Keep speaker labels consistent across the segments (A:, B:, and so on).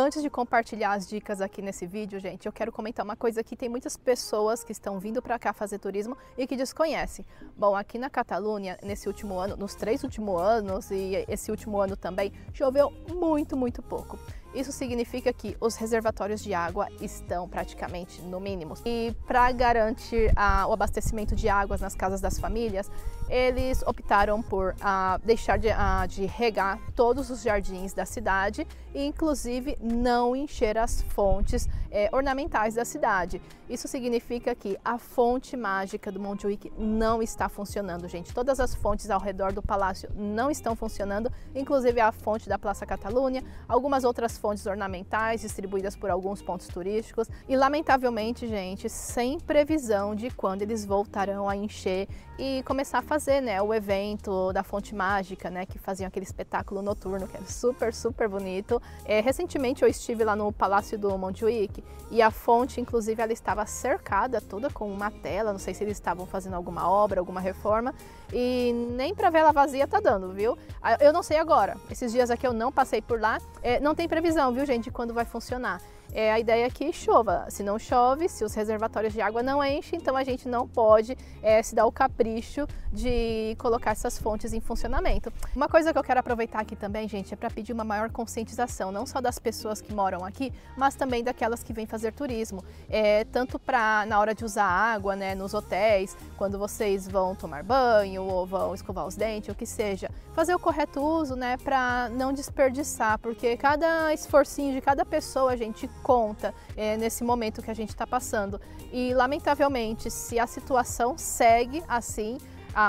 A: Antes de compartilhar as dicas aqui nesse vídeo, gente, eu quero comentar uma coisa que tem muitas pessoas que estão vindo para cá fazer turismo e que desconhecem. Bom, aqui na Catalunha, nesse último ano, nos três últimos anos e esse último ano também, choveu muito, muito pouco. Isso significa que os reservatórios de água estão praticamente no mínimo. E para garantir ah, o abastecimento de águas nas casas das famílias, eles optaram por ah, deixar de, ah, de, regar todos os jardins da cidade e, inclusive, não encher as fontes eh, ornamentais da cidade. Isso significa que a fonte mágica do Montjuic não está funcionando, gente. Todas as fontes ao redor do palácio não estão funcionando, inclusive a fonte da Praça Catalunha, algumas outras fontes ornamentais distribuídas por alguns pontos turísticos e, lamentavelmente, gente, sem previsão de quando eles voltarão a encher e começar a fazer né, o evento da Fonte Mágica, né, que faziam aquele espetáculo noturno que era super, super bonito. É, recentemente eu estive lá no Palácio do Montjuic e a fonte, inclusive, ela estava cercada toda com uma tela, não sei se eles estavam fazendo alguma obra, alguma reforma, e nem para vela vazia tá dando, viu? Ah, eu não sei agora, esses dias aqui eu não passei por lá, é, não tem previsão, viu, gente, de quando vai funcionar é a ideia é que chova. Se não chove, se os reservatórios de água não enchem, então a gente não pode é, se dar o capricho de colocar essas fontes em funcionamento. Uma coisa que eu quero aproveitar aqui também, gente, é para pedir uma maior conscientização, não só das pessoas que moram aqui, mas também daquelas que vêm fazer turismo. É, tanto para na hora de usar água, né, nos hotéis, quando vocês vão tomar banho ou vão escovar os dentes, o que seja, fazer o correto uso, né, para não desperdiçar, porque cada esforcinho de cada pessoa, gente, conta é, nesse momento que a gente está passando. E, lamentavelmente, se a situação segue assim,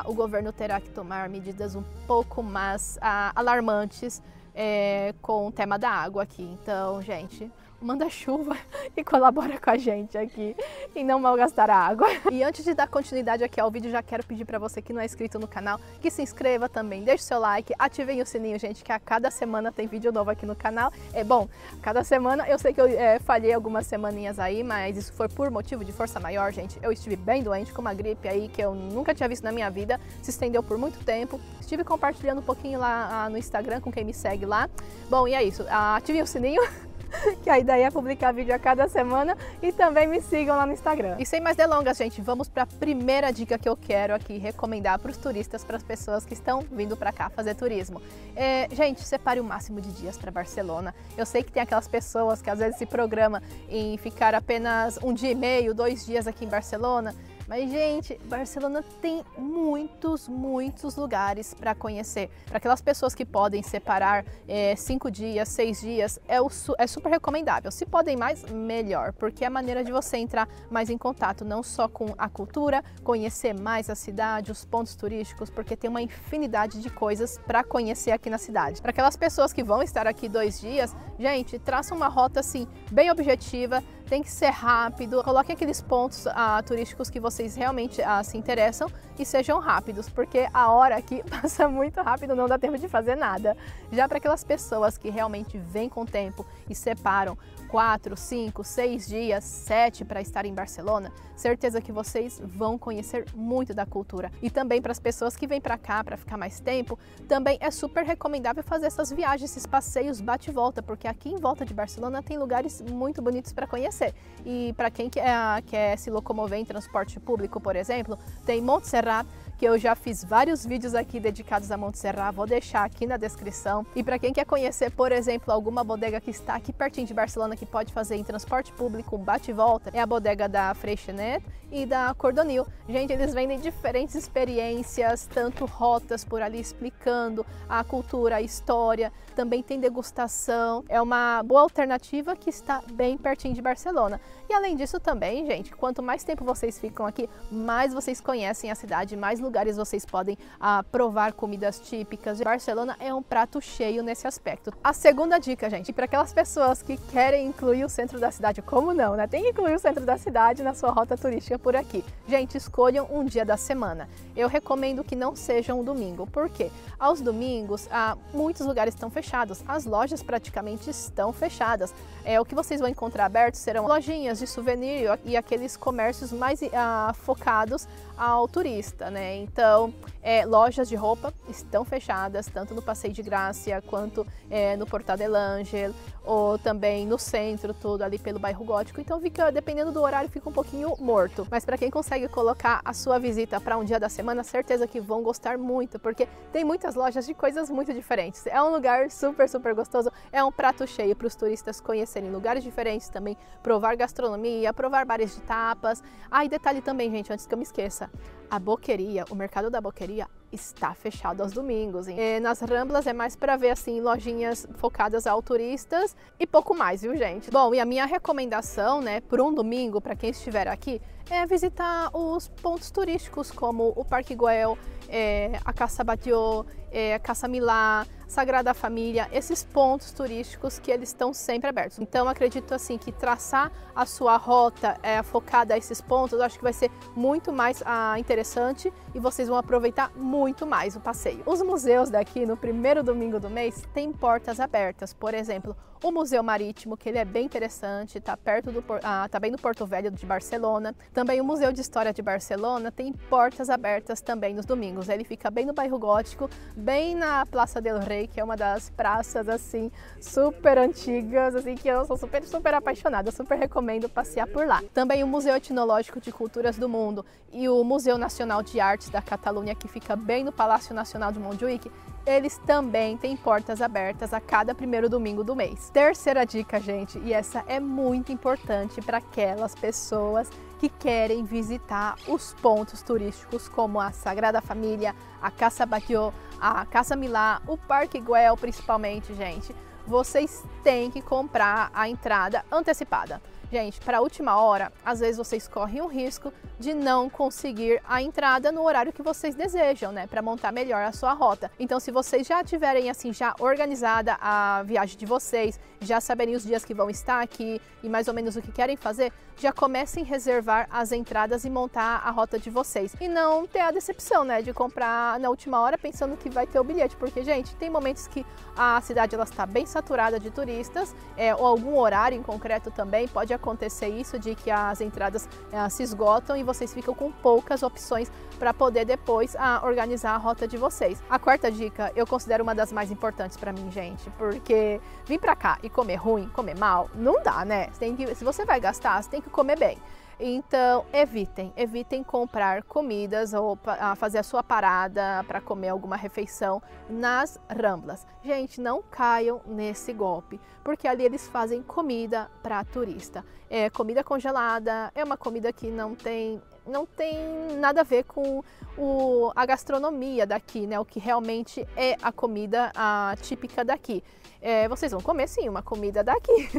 A: o governo terá que tomar medidas um pouco mais ah, alarmantes é, com o tema da água aqui. Então, gente, manda chuva e colabora com a gente aqui em não malgastar a água. E antes de dar continuidade aqui ao vídeo, já quero pedir para você que não é inscrito no canal, que se inscreva também, deixe seu like, ativem o sininho, gente, que a cada semana tem vídeo novo aqui no canal. É bom, cada semana, eu sei que eu é, falhei algumas semaninhas aí, mas isso foi por motivo de força maior, gente. Eu estive bem doente com uma gripe aí que eu nunca tinha visto na minha vida, se estendeu por muito tempo. Estive compartilhando um pouquinho lá ah, no Instagram com quem me segue lá. Bom, e é isso, ativem o sininho que a ideia é publicar vídeo a cada semana e também me sigam lá no Instagram. E sem mais delongas, gente, vamos para a primeira dica que eu quero aqui recomendar para os turistas, para as pessoas que estão vindo para cá fazer turismo. É, gente, separe o máximo de dias para Barcelona. Eu sei que tem aquelas pessoas que às vezes se programam em ficar apenas um dia e meio, dois dias aqui em Barcelona, mas, gente, Barcelona tem muitos, muitos lugares para conhecer. Para aquelas pessoas que podem separar é, cinco dias, seis dias, é, o, é super recomendável. Se podem mais, melhor, porque é a maneira de você entrar mais em contato, não só com a cultura, conhecer mais a cidade, os pontos turísticos, porque tem uma infinidade de coisas para conhecer aqui na cidade. Para aquelas pessoas que vão estar aqui dois dias, gente, traça uma rota assim, bem objetiva, tem que ser rápido, coloque aqueles pontos ah, turísticos que vocês realmente ah, se interessam e sejam rápidos, porque a hora aqui passa muito rápido, não dá tempo de fazer nada. Já para aquelas pessoas que realmente vêm com tempo e separam quatro, cinco, seis dias, sete para estar em Barcelona, certeza que vocês vão conhecer muito da cultura. E também para as pessoas que vêm para cá para ficar mais tempo, também é super recomendável fazer essas viagens, esses passeios bate volta, porque aqui em volta de Barcelona tem lugares muito bonitos para conhecer. E para quem quer, quer se locomover em transporte público, por exemplo, tem Montserrat, que eu já fiz vários vídeos aqui dedicados a Montserrat, vou deixar aqui na descrição. E para quem quer conhecer, por exemplo, alguma bodega que está aqui pertinho de Barcelona, que pode fazer em transporte público, bate e volta, é a bodega da Freixenet e da Cordonil. Gente, eles vendem diferentes experiências, tanto rotas por ali explicando a cultura, a história, também tem degustação. É uma boa alternativa que está bem pertinho de Barcelona. E além disso também, gente, quanto mais tempo vocês ficam aqui, mais vocês conhecem a cidade, mais lugares vocês podem ah, provar comidas típicas. Barcelona é um prato cheio nesse aspecto. A segunda dica, gente, para aquelas pessoas que querem incluir o centro da cidade, como não, né? Tem que incluir o centro da cidade na sua rota turística por aqui. Gente, escolham um dia da semana. Eu recomendo que não seja um domingo, porque aos domingos ah, muitos lugares estão fechados, as lojas praticamente estão fechadas. É, o que vocês vão encontrar abertos serão lojinhas de souvenir e aqueles comércios mais ah, focados ao turista, né? Então É, lojas de roupa estão fechadas, tanto no Passeio de Graça quanto é, no Portal de L'Angel, ou também no centro, todo ali pelo bairro Gótico. Então, fica, dependendo do horário, fica um pouquinho morto. Mas para quem consegue colocar a sua visita para um dia da semana, certeza que vão gostar muito, porque tem muitas lojas de coisas muito diferentes. É um lugar super, super gostoso, é um prato cheio para os turistas conhecerem lugares diferentes também, provar gastronomia, provar bares de tapas. Ah, e detalhe também, gente, antes que eu me esqueça, a boqueria, o mercado da boqueria está fechado aos domingos. E nas Ramblas é mais para ver assim lojinhas focadas ao turistas e pouco mais, viu, gente? Bom, e a minha recomendação, né, por um domingo para quem estiver aqui, é visitar os pontos turísticos como o Parque Güell, é, a Casa Batlló, é, a Casa Milá, Sagrada Família, esses pontos turísticos que eles estão sempre abertos. Então acredito assim que traçar a sua rota é, focada a esses pontos, acho que vai ser muito mais ah, interessante e vocês vão aproveitar muito mais o passeio. Os museus daqui no primeiro domingo do mês têm portas abertas, por exemplo, o Museu Marítimo, que ele é bem interessante, está perto do, ah, tá bem no Porto Velho de Barcelona. Também o Museu de História de Barcelona tem portas abertas também nos domingos. Ele fica bem no bairro Gótico, bem na Praça del Que é uma das praças assim super antigas, assim que eu sou super super apaixonada, super recomendo passear por lá. Também o Museu Etnológico de Culturas do Mundo e o Museu Nacional de Artes da Catalunha, que fica bem no Palácio Nacional de Montjuic, eles também têm portas abertas a cada primeiro domingo do mês. Terceira dica, gente, e essa é muito importante para aquelas pessoas que querem visitar os pontos turísticos como a Sagrada Família, a Casa Batlló, a Casa Milá, o Parque Güell principalmente, gente. Vocês têm que comprar a entrada antecipada. Gente, para a última hora, às vezes vocês correm o risco de não conseguir a entrada no horário que vocês desejam, né, para montar melhor a sua rota. Então, se vocês já tiverem assim já organizada a viagem de vocês, já saberem os dias que vão estar aqui e mais ou menos o que querem fazer, já comecem a reservar as entradas e montar a rota de vocês. E não ter a decepção, né, de comprar na última hora pensando que vai ter o bilhete, porque gente, tem momentos que a cidade ela está bem saturada de turistas, é, ou algum horário em concreto também pode acontecer isso de que as entradas é, se esgotam e vocês ficam com poucas opções para poder depois ah, organizar a rota de vocês. A quarta dica eu considero uma das mais importantes para mim, gente, porque vir para cá e comer ruim, comer mal, não dá, né? Você que, se você vai gastar, você tem que comer bem. Então, evitem, evitem comprar comidas ou fazer a sua parada para comer alguma refeição nas ramblas. Gente, não caiam nesse golpe, porque ali eles fazem comida para turista. É comida congelada, é uma comida que não tem não tem nada a ver com o, a gastronomia daqui, né? O que realmente é a comida a, típica daqui. É, vocês vão comer sim uma comida daqui.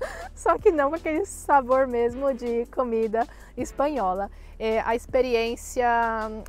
A: só que não com aquele sabor mesmo de comida espanhola. É, a experiência,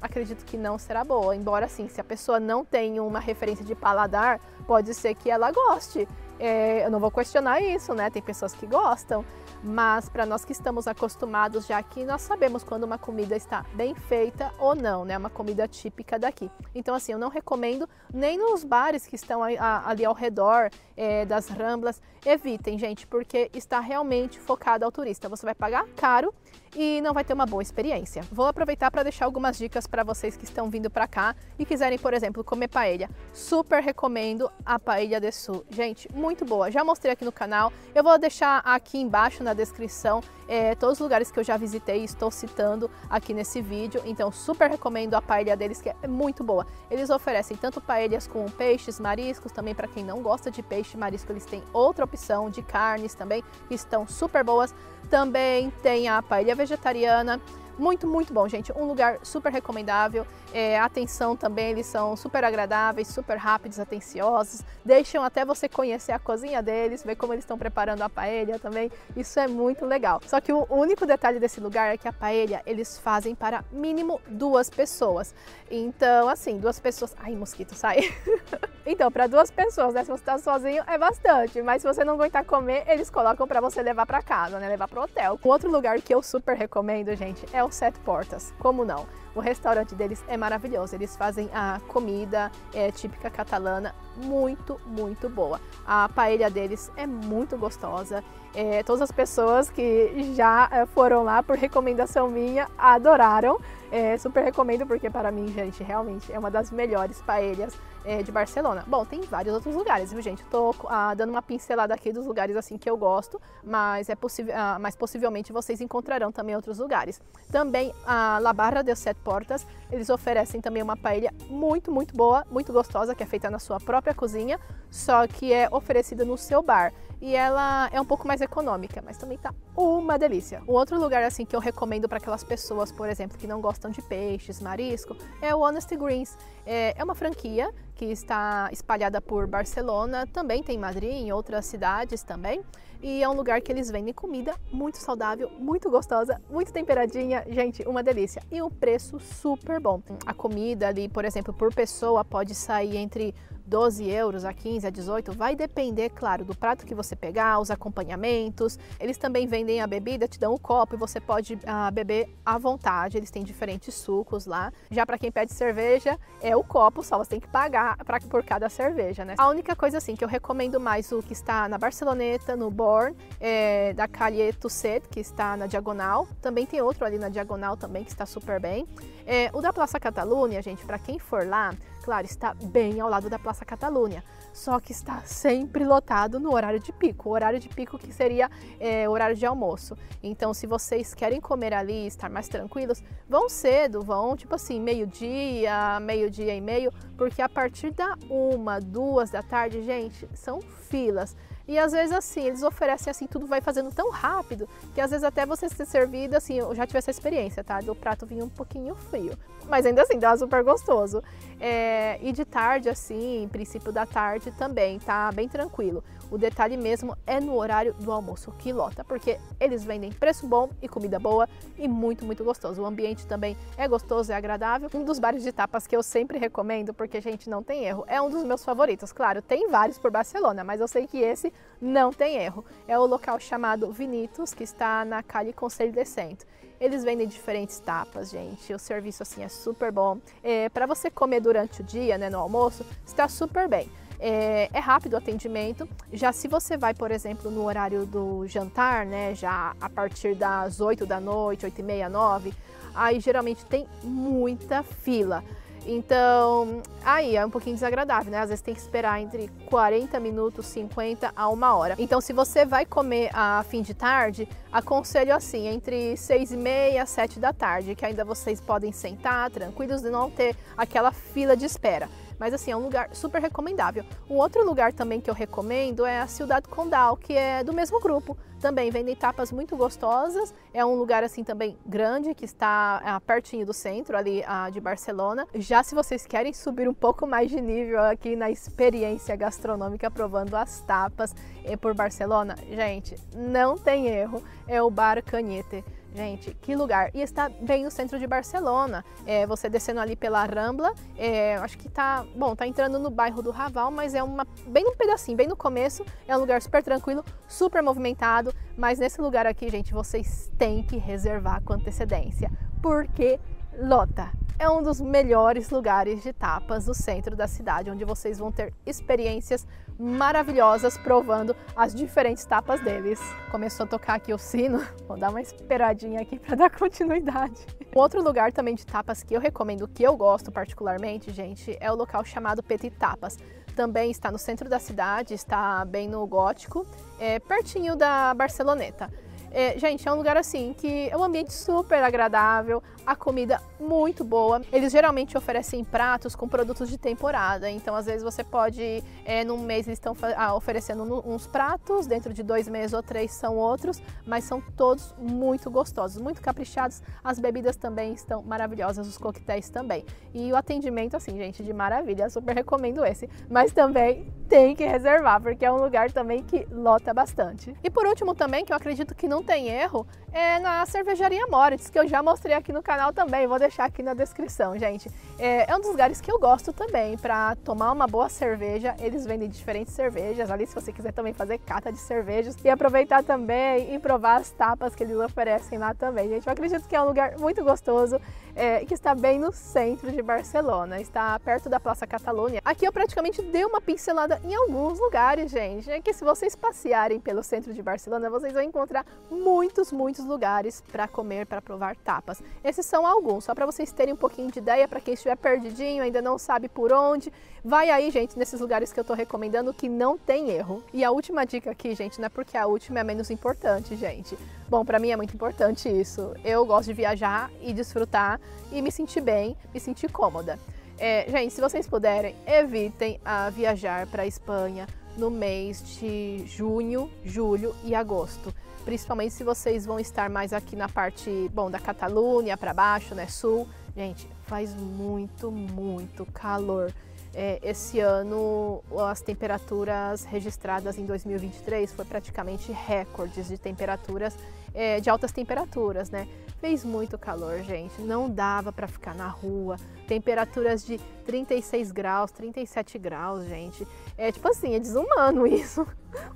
A: acredito que não será boa, embora assim, se a pessoa não tem uma referência de paladar, pode ser que ela goste. É, eu não vou questionar isso, né? Tem pessoas que gostam, mas para nós que estamos acostumados já aqui, nós sabemos quando uma comida está bem feita ou não, né? Uma comida típica daqui. Então, assim, eu não recomendo nem nos bares que estão ali ao redor é, das ramblas, evitem, gente, porque está realmente focado ao turista. Você vai pagar caro e não vai ter uma boa experiência. Vou aproveitar para deixar algumas dicas para vocês que estão vindo para cá e quiserem, por exemplo, comer paella. Super recomendo a paella de sul. Gente, muito boa. Já mostrei aqui no canal. Eu vou deixar aqui embaixo na descrição é, todos os lugares que eu já visitei e estou citando aqui nesse vídeo. Então, super recomendo a paella deles, que é muito boa. Eles oferecem tanto paellas com peixes, mariscos, também para quem não gosta de peixe marisco, eles têm outra opção de carnes também, que estão super boas. Também tem a paella vegetariana, muito, muito bom, gente. Um lugar super recomendável. É, atenção também, eles são super agradáveis, super rápidos, atenciosos. Deixam até você conhecer a cozinha deles, ver como eles estão preparando a paella também. Isso é muito legal. Só que o único detalhe desse lugar é que a paella eles fazem para mínimo duas pessoas. Então, assim, duas pessoas. Ai, mosquito, sai. então, para duas pessoas, né? Se você está sozinho, é bastante. Mas se você não aguentar comer, eles colocam para você levar para casa, né? Levar para o hotel. Um outro lugar que eu super recomendo, gente, é o Sete Portas. Como não? O restaurante deles é maravilhoso. Eles fazem a comida é, típica catalana muito, muito boa. A paella deles é muito gostosa. É, todas as pessoas que já é, foram lá por recomendação minha adoraram. É, super recomendo porque para mim, gente, realmente é uma das melhores paellas é, de Barcelona. Bom, tem vários outros lugares, viu, gente? Tô ah, dando uma pincelada aqui dos lugares assim que eu gosto, mas é possível, ah, mas possivelmente vocês encontrarão também outros lugares. Também a La Barra de Sete Portas, eles oferecem também uma paella muito, muito boa, muito gostosa, que é feita na sua própria cozinha, só que é oferecida no seu bar e ela é um pouco mais econômica, mas também tá uma delícia. Um outro lugar assim que eu recomendo para aquelas pessoas, por exemplo, que não gostam de peixes, marisco, é o Honest Greens. É, é uma franquia que está espalhada por Barcelona, também tem Madrid, em outras cidades também. E é um lugar que eles vendem comida muito saudável, muito gostosa, muito temperadinha, gente, uma delícia. E um preço super bom. A comida ali, por exemplo, por pessoa pode sair entre 12 euros a 15, a 18, vai depender, claro, do prato que você pegar, os acompanhamentos. Eles também vendem a bebida, te dão o um copo e você pode ah, beber à vontade. Eles têm diferentes sucos lá. Já para quem pede cerveja, é o copo só, você tem que pagar pra, por cada cerveja, né? A única coisa assim que eu recomendo mais o que está na Barceloneta, no Born, é, da Calle Tusset, que está na Diagonal. Também tem outro ali na Diagonal também que está super bem. É, o da Praça Catalunha, gente, para quem for lá, claro, está bem ao lado da Praça Catalunha, só que está sempre lotado no horário de pico, o horário de pico que seria é, horário de almoço. Então, se vocês querem comer ali, estar mais tranquilos, vão cedo, vão tipo assim, meio-dia, meio-dia e meio, porque a partir da uma, duas da tarde, gente, são filas. E às vezes assim, eles oferecem assim, tudo vai fazendo tão rápido que às vezes até você ser servido, assim, eu já tive essa experiência, tá? Do prato vinha um pouquinho frio. Mas ainda assim, dá super gostoso. É, e de tarde, assim, princípio da tarde também, tá bem tranquilo. O detalhe mesmo é no horário do almoço que lota, porque eles vendem preço bom e comida boa e muito, muito gostoso. O ambiente também é gostoso, é agradável. Um dos bares de tapas que eu sempre recomendo, porque, gente, não tem erro, é um dos meus favoritos. Claro, tem vários por Barcelona, mas eu sei que esse não tem erro. É o local chamado Vinitos, que está na Calle Conselho de Centro. Eles vendem diferentes tapas, gente. O serviço assim é super bom. É, Para você comer durante o dia, né, no almoço, está super bem. É, é, rápido o atendimento. Já se você vai, por exemplo, no horário do jantar, né, já a partir das 8 da noite, 8 e meia, 9, aí geralmente tem muita fila. Então, aí é um pouquinho desagradável, né? Às vezes tem que esperar entre 40 minutos, 50 a uma hora. Então, se você vai comer a fim de tarde, aconselho assim, entre 6 e meia, 7 da tarde, que ainda vocês podem sentar tranquilos e não ter aquela fila de espera. Mas assim, é um lugar super recomendável. Um outro lugar também que eu recomendo é a Ciudad Condal, que é do mesmo grupo. Também vendem tapas muito gostosas. É um lugar assim também grande, que está é, pertinho do centro ali de Barcelona. Já se vocês querem subir um pouco mais de nível aqui na experiência gastronômica provando as tapas eh, por Barcelona, gente, não tem erro. É o Bar Canhete. Gente, que lugar! E está bem no centro de Barcelona. É, você descendo ali pela Rambla, é, acho que tá, bom, tá entrando no bairro do Raval, mas é uma bem no pedacinho, bem no começo. É um lugar super tranquilo, super movimentado, mas nesse lugar aqui, gente, vocês têm que reservar com antecedência, porque lota é um dos melhores lugares de tapas do centro da cidade, onde vocês vão ter experiências maravilhosas provando as diferentes tapas deles. Começou a tocar aqui o sino, vou dar uma esperadinha aqui para dar continuidade. Um outro lugar também de tapas que eu recomendo, que eu gosto particularmente, gente, é o local chamado Petit Tapas. Também está no centro da cidade, está bem no gótico, é, pertinho da Barceloneta. É, gente, é um lugar assim que é um ambiente super agradável, a comida muito boa. Eles geralmente oferecem pratos com produtos de temporada, então às vezes você pode, é, num mês eles estão ah, oferecendo uns pratos, dentro de dois meses ou três são outros, mas são todos muito gostosos, muito caprichados. As bebidas também estão maravilhosas, os coquetéis também. E o atendimento, assim, gente, de maravilha, super recomendo esse. Mas também tem que reservar, porque é um lugar também que lota bastante. E por último também, que eu acredito que não não tem erro é na cervejaria Moritz, que eu já mostrei aqui no canal também, vou deixar aqui na descrição, gente. É, é um dos lugares que eu gosto também para tomar uma boa cerveja. Eles vendem diferentes cervejas ali, se você quiser também fazer cata de cervejas e aproveitar também e provar as tapas que eles oferecem lá também, gente. Eu acredito que é um lugar muito gostoso é, que está bem no centro de Barcelona, está perto da Praça Catalunha. Aqui eu praticamente dei uma pincelada em alguns lugares, gente. É que se vocês passearem pelo centro de Barcelona, vocês vão encontrar muitos, muitos lugares para comer, para provar tapas. Esses são alguns, só para vocês terem um pouquinho de ideia, para quem estiver perdidinho, ainda não sabe por onde, vai aí, gente, nesses lugares que eu estou recomendando que não tem erro. E a última dica aqui, gente, não é porque a última é menos importante, gente. Bom, para mim é muito importante isso. Eu gosto de viajar e desfrutar e me sentir bem, me sentir cômoda. É, gente, se vocês puderem, evitem a viajar para Espanha no mês de junho, julho e agosto. Principalmente se vocês vão estar mais aqui na parte, bom, da Catalunha para baixo, né, sul. Gente, faz muito, muito calor. É, esse ano as temperaturas registradas em 2023 foi praticamente recordes de temperaturas, é, de altas temperaturas, né? Fez muito calor, gente, não dava para ficar na rua. Temperaturas de 36 graus, 37 graus, gente. É tipo assim, é desumano isso.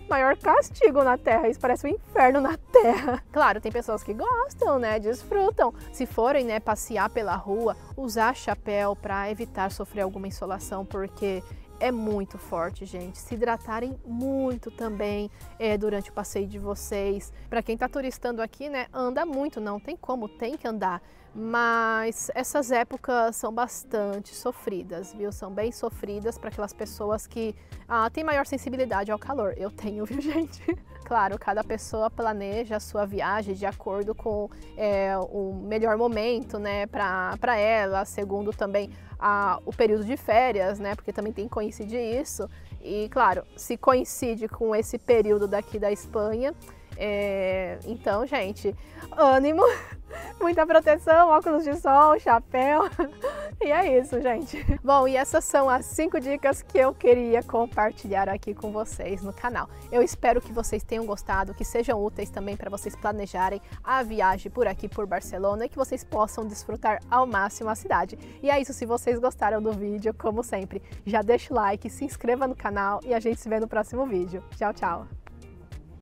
A: Maior castigo na Terra, isso parece um inferno na Terra. Claro, tem pessoas que gostam, né, desfrutam. Se forem, né, passear pela rua, usar chapéu para evitar sofrer alguma insolação, porque é muito forte, gente. Se hidratarem muito também é, durante o passeio de vocês. Para quem está turistando aqui, né, anda muito, não tem como, tem que andar. Mas essas épocas são bastante sofridas, viu? São bem sofridas para aquelas pessoas que ah, têm maior sensibilidade ao calor. Eu tenho, viu, gente? Claro, cada pessoa planeja a sua viagem de acordo com é, o melhor momento, né, para ela, segundo também a, o período de férias, né, porque também tem que coincidir isso. E, claro, se coincide com esse período daqui da Espanha, é, então, gente, ânimo, muita proteção, óculos de sol, chapéu. E é isso, gente. Bom, e essas são as cinco dicas que eu queria compartilhar aqui com vocês no canal. Eu espero que vocês tenham gostado, que sejam úteis também para vocês planejarem a viagem por aqui por Barcelona e que vocês possam desfrutar ao máximo a cidade. E é isso, se vocês gostaram do vídeo, como sempre, já deixa o like, se inscreva no canal e a gente se vê no próximo vídeo. Tchau, tchau!